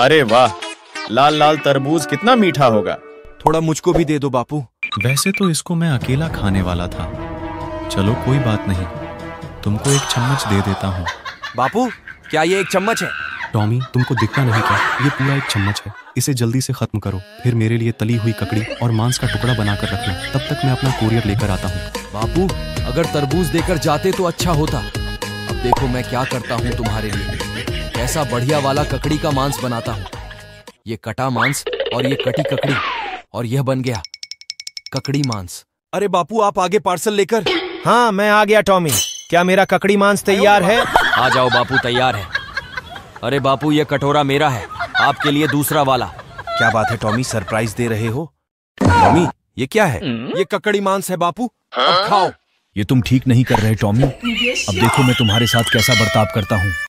अरे वाह लाल लाल तरबूज कितना मीठा होगा। थोड़ा मुझको भी दे दो बापू। वैसे तो इसको मैं अकेला खाने वाला था। चलो कोई बात नहीं तुमको एक चम्मच दे देता हूँ। बापू क्या ये एक चम्मच है? टॉमी तुमको दिखता नहीं क्या? ये पूरा एक चम्मच है। इसे जल्दी से खत्म करो फिर मेरे लिए तली हुई ककड़ी और मांस का टुकड़ा बनाकर रखना। तब तक मैं अपना कोरियर लेकर आता हूँ। बापू अगर तरबूज देकर जाते तो अच्छा होता। अब देखो मैं क्या करता हूँ तुम्हारे लिए। कैसा बढ़िया वाला ककड़ी का मांस बनाता हूँ। ये कटा मांस और ये कटी ककड़ी और यह बन गया ककड़ी मांस। अरे बापू आप आगे पार्सल लेकर। हाँ मैं आ गया टॉमी। क्या मेरा ककड़ी मांस तैयार है? आ जाओ बापू तैयार है। अरे बापू ये कटोरा मेरा है आपके लिए दूसरा वाला। क्या बात है टॉमी? सरप्राइज़ दे रहे हो? टॉमी ये क्या है? ये ककड़ी मांस है बापू। अब खाओ। ये तुम ठीक नहीं कर रहे टॉमी। अब देखो मैं तुम्हारे साथ कैसा बर्ताव करता हूँ।